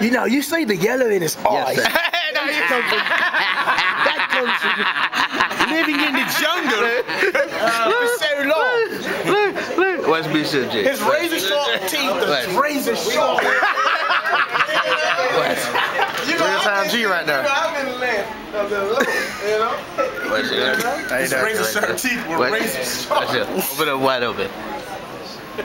You know, you see the yellow in his eyes. sir. that comes from, that comes from living in the jungle for so long. Look, look. Watch me. His razor sharp teeth Watch. is razor sharp. Watch. Real time G right there. Watch it. His razor sharp teeth were Watch razor it. sharp. Watch it. Open up wide open.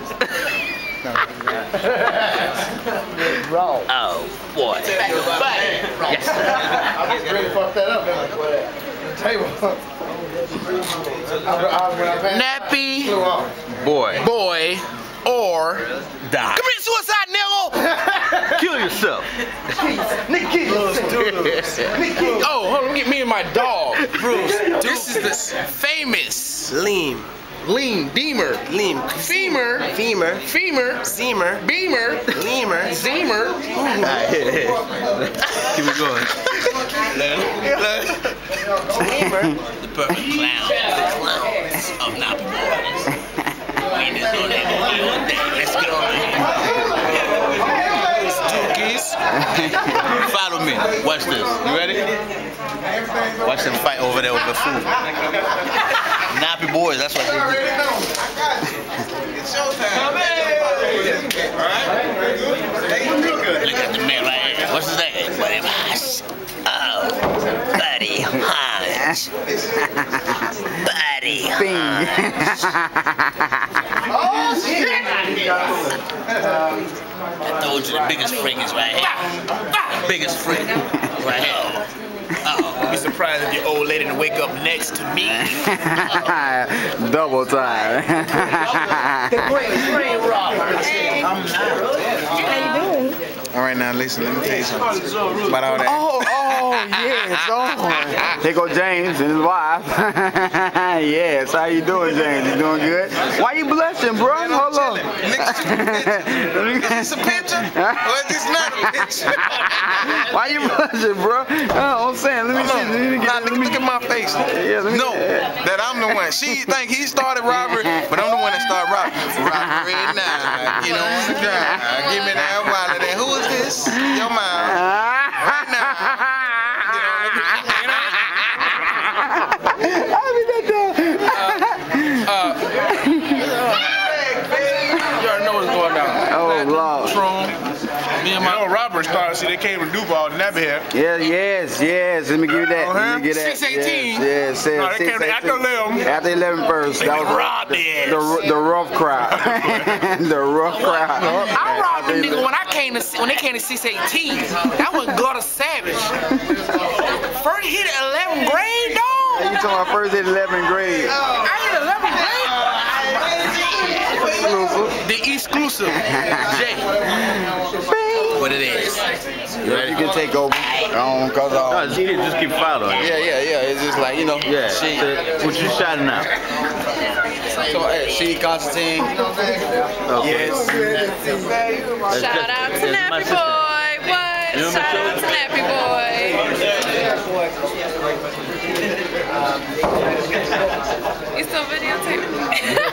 Raw. Oh, boy. Yes, sir. I just really fucked that up. Like, what? Table. Nappy boy. Boy or Die. commit suicide, nigga. Kill yourself. Oh, hold on, get me and my dog, Bruce. This the famous Lean. lean deemer, Lean. femur, Femur. femur, Seamer. beamer, Lemur. zemer. Keep it going. The perfect clown. Clowns of Nappy Boys. We just gonna be on that. Let's get on it. Follow me. Watch this. You ready? Food. Nappy boys, that's what they do. Look at the here. What's his name? Buddy Haas. Oh, Buddy Haas. Buddy Hunch. oh, shit! I told you the biggest freak is right here. Biggest freak. Right here. Oh, be surprised if your old lady to wake up next to me. Double time. How you doing? All right, now listen. Let me tell you something about all that. oh, oh, yes. Oh. Here go James and his wife. yes. How you doing, James? You doing good? Why you blushing, bro? Hold on. It's a picture. Or is this not a picture? Why you blushing, bro? Oh, I'm saying, let me see. Let me Nah, get, look, look at my face. Yeah, let me- no, that I'm the one. She think he started robbery, but I'm the one that started robbery. Robbery now. Get on the ground. Give me that wallet. And who is this? Your mom. Right now. Get on the ground. How did that do? You already know what's going down. Oh, Lord. Patron, me and You my know, Robert started, see, they came to Duval, never here. Yeah, yes, yes. Let me give you that. Let me uh-huh. get that. 618. Yes, yes. No, they came to after 11. After 11 first. That was robbed the, the, the rough crowd. the rough crowd. I robbed them nigga when I came to when they came to 618. That was Gutter Savage. First hit at 11th grade, dog. You talking about first in 11th grade. I hit 11th grade. The exclusive. J. What it is. You ready? You can take over. Um, cause No, uh, just keep, just keep following. yeah, yeah, yeah. It's just like you know. Yeah. She, So, what you shouting out? so, hey, she Constantine. Okay. Yes. Shout out to That's Nappy. Boy. What? Shout out to Nappy Boy. You still videotaping?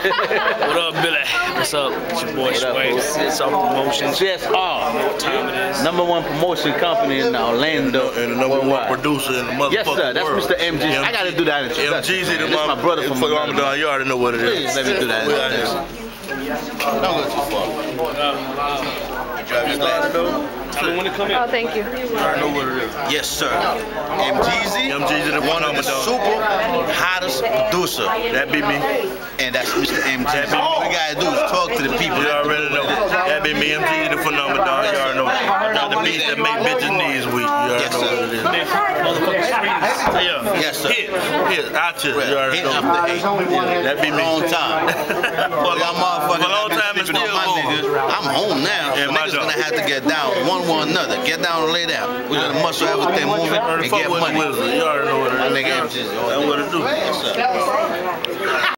What up, Billy? What's up? It's your boy Sway. It's all promotions. CSR, What time it is? number one promotion company in Orlando. And the number one producer in the motherfucking Yes, sir. That's world. Mr. MG. I gotta do that. M-GZEE, man. is my brother from fuck Ramadan. Ramadan. You already know what it is. Please let me do that. We out here. Don't go too far. You drive your glass though? Tell when to come in. Oh, thank you. Already know what it is. Yes, sir. M-GZEE, M-GZEE, the one of the super hottest producer. That be me. And that's Mr. M-GZEE. All we gotta do is talk to the people. You already know. what it is. That be me. M-GZEE, phenomenon. You already know. Not the beast that make bitches' knees weak. You already Yes, know sir. what it is. Motherfucking streets. Yeah. Yes, sir. Hit. Hit. Out here. You already Hit know. after eight. That be me. Long time. For Y'all motherfuckers For a long been time and sleeping still on my going. niggas. I'm home now. Yeah, so my niggas job. gonna have to get down one one another. Get down and lay down. We're gonna muscle everything moving and Fuck get with money. Wizard. You already know what it My is. nigga M-GZEE. That's what it do. Yes, sir.